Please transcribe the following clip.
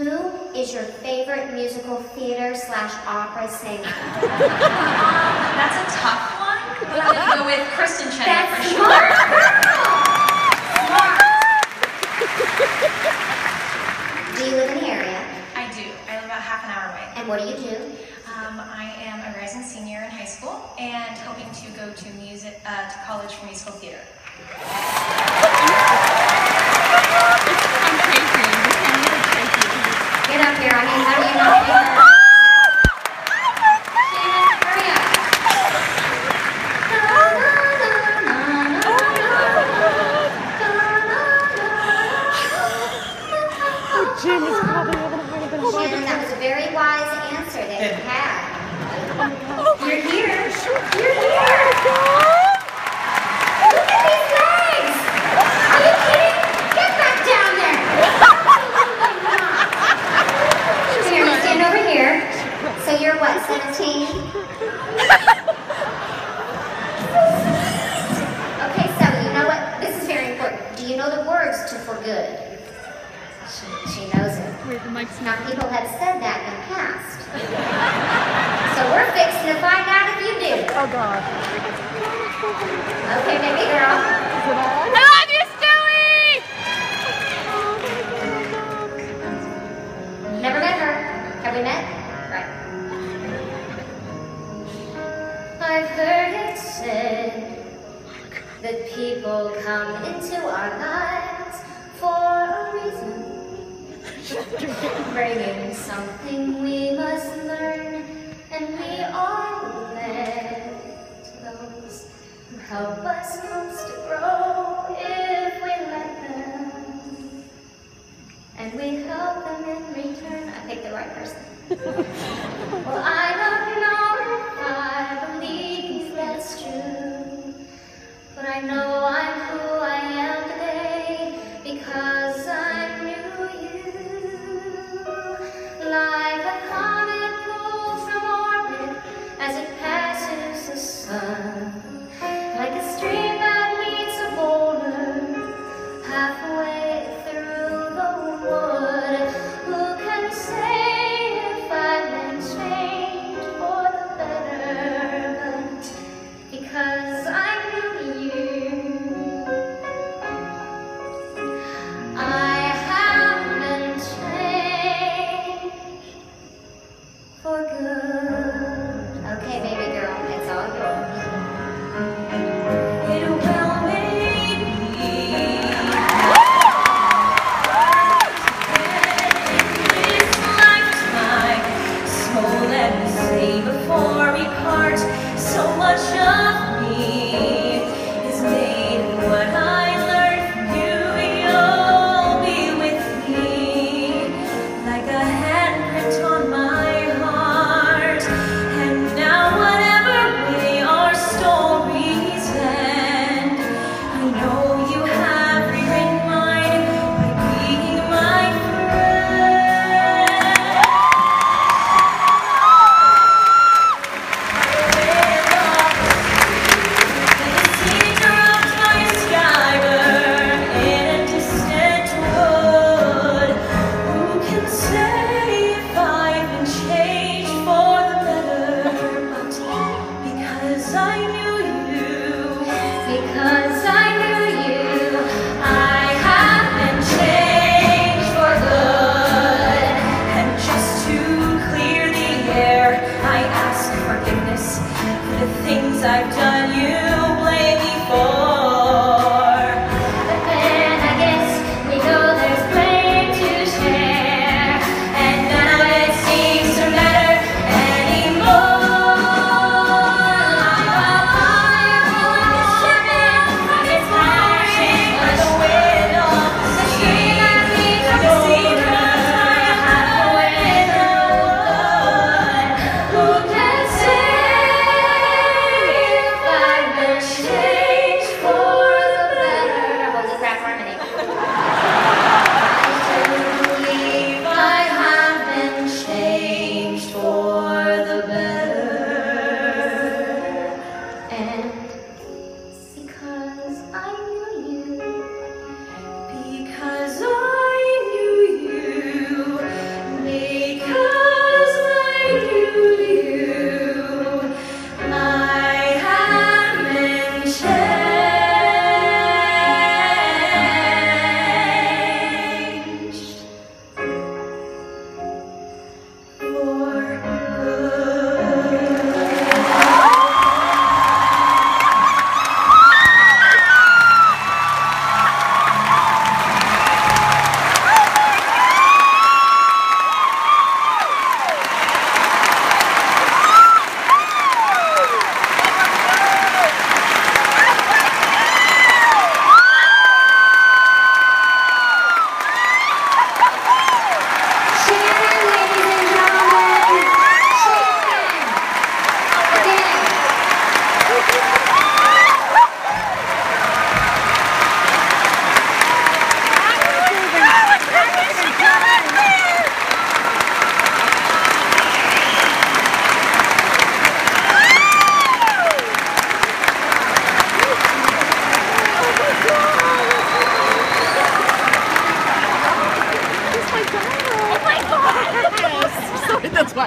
Who is your favorite musical theater slash opera singer? That's a tough one. But I'm gonna go with Kristin Chenoweth for smart sure. girl! Do you live in the area? I do. I live about half an hour away. And what do you do? Um, I am a rising senior in high school and hoping to go to music uh, to college for musical theater. Get up here. I mean, how do you not hear her? Shannon, hurry up. Jim is probably having a hard time. Shannon, that was a very wise answer that you had. You're here. You're here. Look at these legs. Are you kidding? Get back down there. Here, you stand over here. So you're what, 17? Okay, so you know what? This is very important. Do you know the words to for good? She, she knows it. Wait, Now, people have said that in the past. so we're fixing to find out if you do. Oh god. Okay, baby girl. I love you, Stewie! Never met her. Have we met? Right. I've heard it said that people come into our lives for a reason. Bringing something we must learn, and we are led to those who help us most to grow if we let them. And we help them in return. I picked the right person. well, I know But